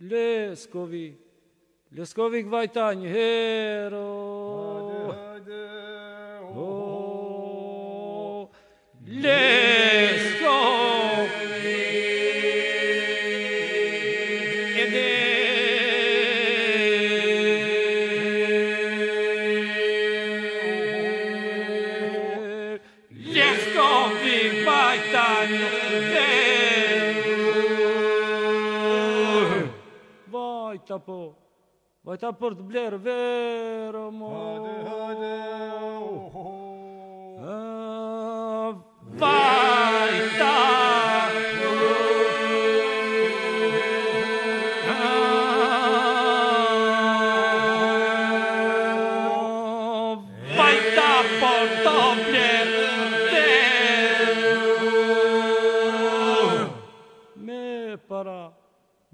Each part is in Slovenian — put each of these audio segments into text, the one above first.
Лескові, лескові гвайтань, геро. Лескові. Іди. Лескові гвайтань, геро. vai tapo, vai tapo de mulher, ver amor. Vai tapo. Vai tapo.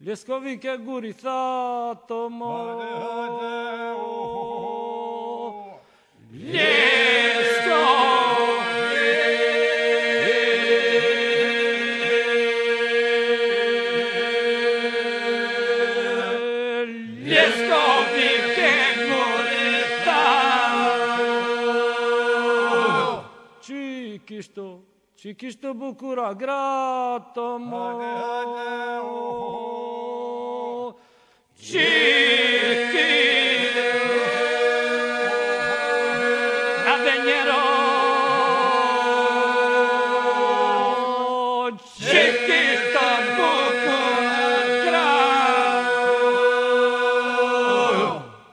Leskovi Leskovi ke guri thato mo hade, hade, oh, Chiquisto, chiquisto bucura grato mo. companheiro.